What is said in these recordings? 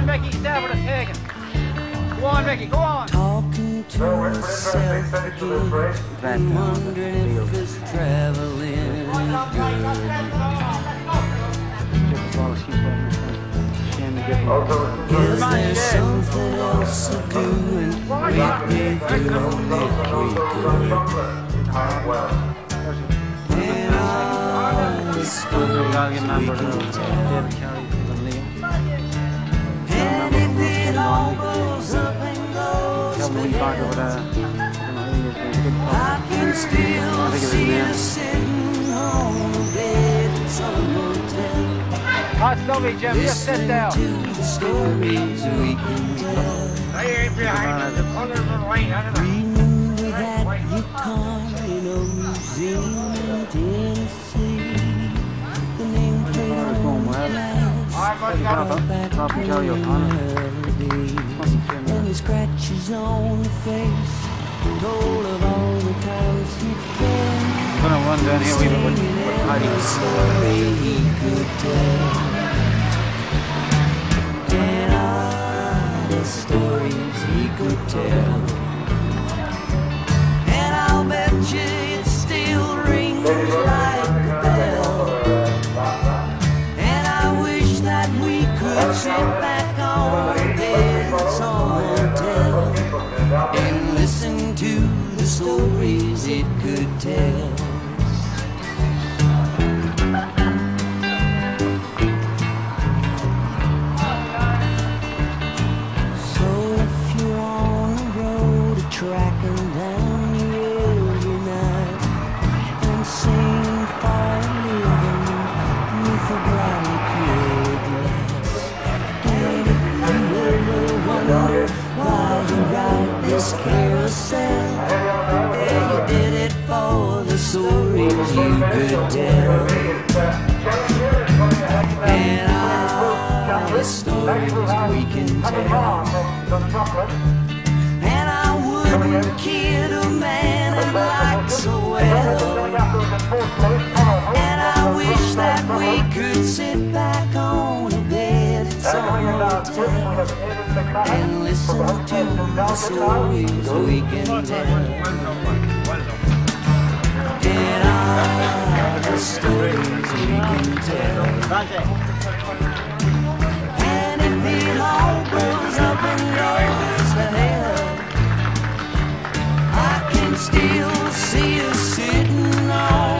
on, Mickey. Stafford is taken. Go on, Mickey. Go on. Talking to myself again, wondering if this traveling is good. Is there something else to do and make me feel And all the stories we can tell. And if it all goes up and goes to hell, I can still see us sitting on a bed in some motel. That's lovely, Jim. Just sit down. Listening to the stories we can tell. Remember that guitar in a museum in Tennessee. The name played on the And the scratches on the face told of all the times he'd. I'm gonna run down here with with with Heidi. Story he could tell. And all the stories he could tell. And I'll bet you it still rings and listen to the stories we can tell. And all the stories we can tell. And if it all goes up and goes to hell, I can still see us sitting on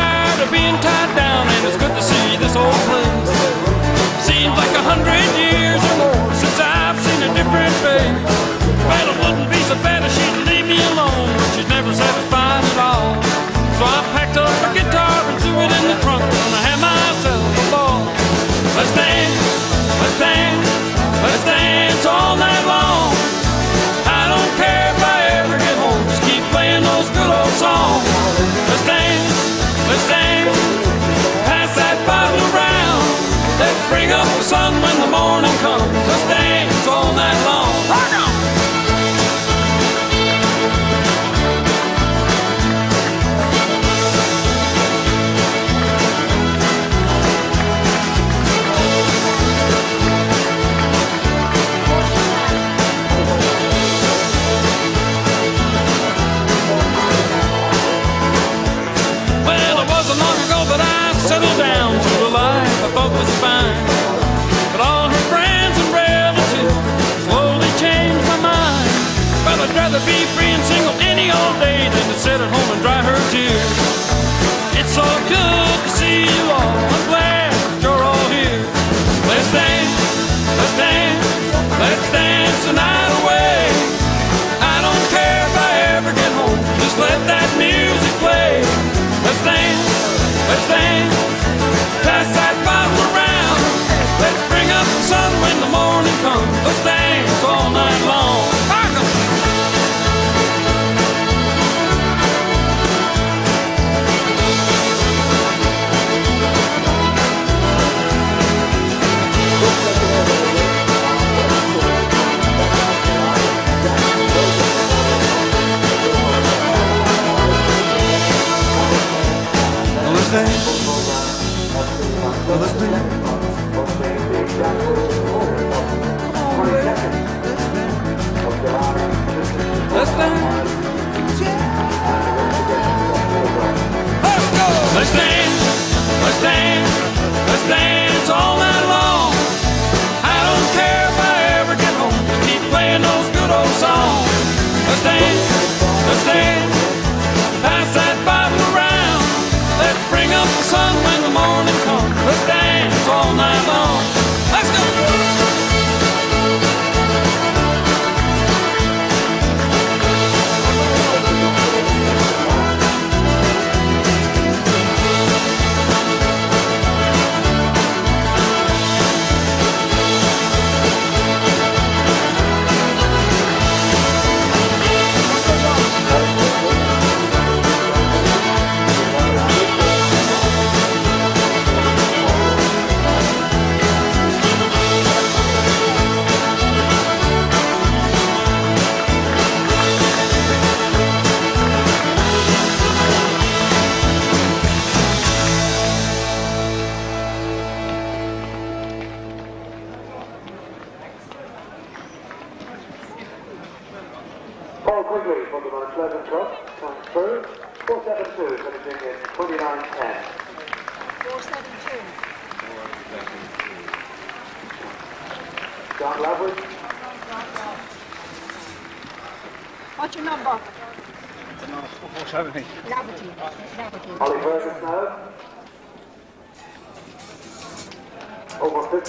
hundred years or more since I've seen a different face. It wouldn't be so bad if she'd leave me alone, but she's never satisfied at all. So I packed up a guitar and threw it in the trunk, and I had myself a ball. Let's dance, let's dance, let's dance all night long. I don't care if I ever get home, just keep playing those good old songs. Let's bring up the sun when the morning comes. Let's dance sit at home and dry her tears. It's so good Let's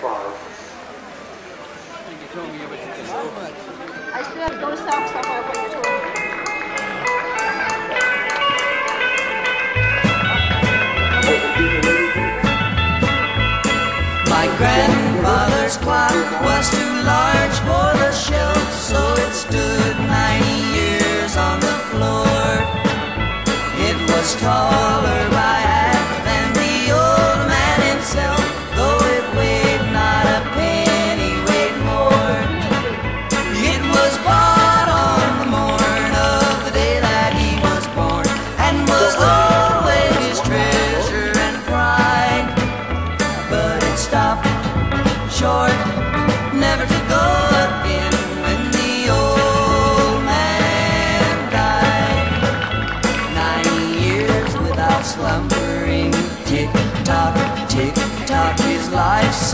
far. I still have those socks up when. My grandfather's clock was too large for the shelf, so it stood 90 years on the floor. It was tall.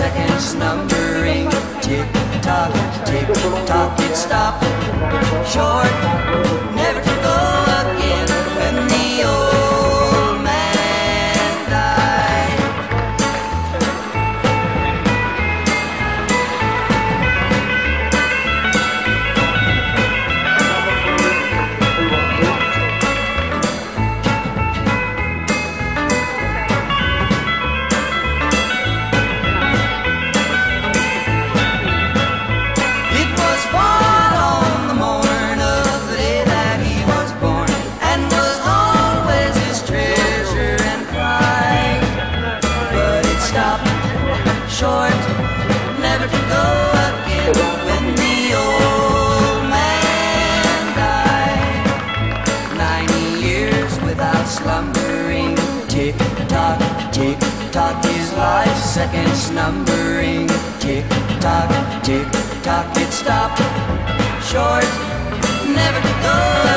seconds numbering. Tick tock, tick tock, it's stopping short. seconds numbering. Tick tock, tick tock, it stopped short, never to go.